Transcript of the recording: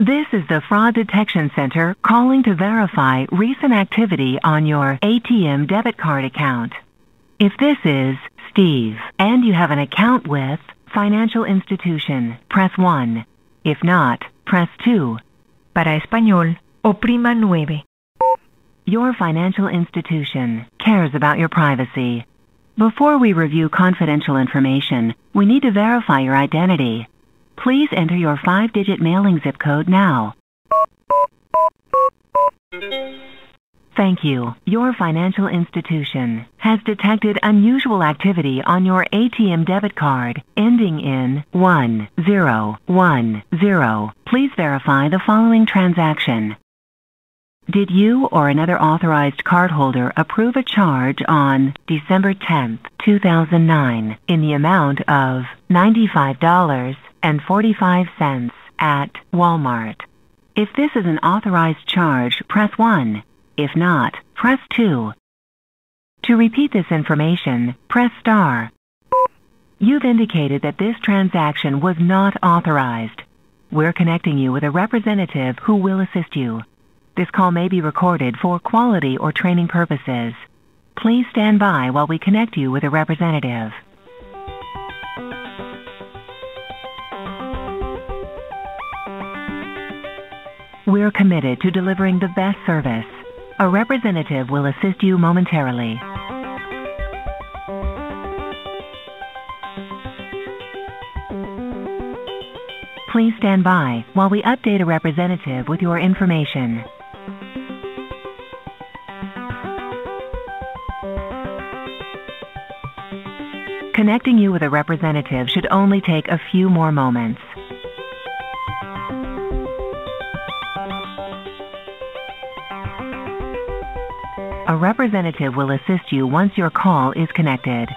This is the Fraud Detection Center calling to verify recent activity on your ATM debit card account. If this is Steve and you have an account with financial institution, press 1. If not, press 2. Para español, oprima nueve. Your financial institution cares about your privacy. Before we review confidential information, we need to verify your identity. Please enter your five-digit mailing zip code now. Thank you. Your financial institution has detected unusual activity on your ATM debit card ending in 1010. Please verify the following transaction. Did you or another authorized cardholder approve a charge on December 10, 2009 in the amount of $95.45 at Walmart? If this is an authorized charge, press 1. If not, press 2. To repeat this information, press star. You've indicated that this transaction was not authorized. We're connecting you with a representative who will assist you. This call may be recorded for quality or training purposes. Please stand by while we connect you with a representative. We're committed to delivering the best service. A representative will assist you momentarily. Please stand by while we update a representative with your information. Connecting you with a representative should only take a few more moments. A representative will assist you once your call is connected.